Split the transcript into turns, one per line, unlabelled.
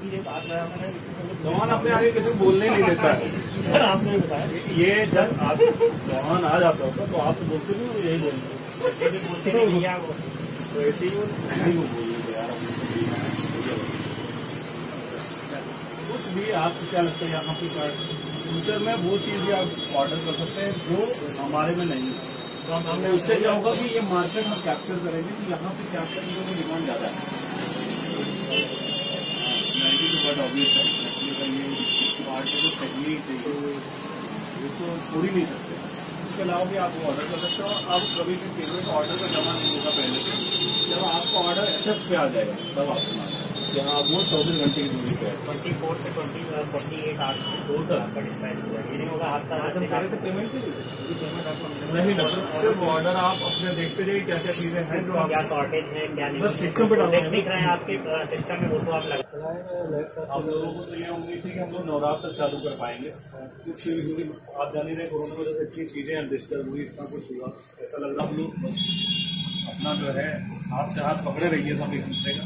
चौहान अपने आगे किसी को बोलने नहीं देता है।
सर आपने बताया।
ये जब आप चौहान आ जाता होगा तो आप तो बोलते नहीं हो यही बोलते
बोलते नहीं
तो ऐसे ही को। कुछ भी आपको क्या लगता है यहाँ पे फ्यूचर में वो चीज़ भी आप ऑर्डर कर सकते हैं जो हमारे में नहीं है।
तो हम हमने
तो उससे क्या होगा कि ये मार्केट हम कैप्चर करेंगे कि यहाँ पे कैप्चर की डिमांड ज़्यादा तो ऑब्वियस है। का ये तो चाहिए ही चाहिए ये तो छोड़ ही नहीं सकते। इसके अलावा भी आप ऑर्डर कर सकते हो। अब कभी भी पेमेंट ऑर्डर का जमा नहीं होगा पहले से। जब आपका ऑर्डर एक्सेप्ट पे आ जाएगा तब आपको यहाँ आप वो चौबीस घंटे की दूरी पे है।
Twenty four forty eight hours? आपका डिस्पैच हो जाएगा ये नहीं होगा
पेमेंट
पेमेंट
नहीं सिर्फ़ ऑर्डर आप अपने देखते जाइए क्या क्या चीज़ें हैं जो
क्या शॉर्टेज है क्या नहीं
बस पे
दिख रहा है आपके सिस्टम में वो तो आप लगा
आप लोगों को तो ये उम्मीद थी कि हम लोग नवरात्र चालू कर पाएँगे। कुछ क्योंकि आप जान ही रहे कोरोना की वजह से इतनी चीज़ें डिस्टर्ब हुई इतना कुछ हुआ। ऐसा लग रहा हम लोग बस अपना जो है हाथ से हाथ पकड़े रहिए सब एक दूसरे का।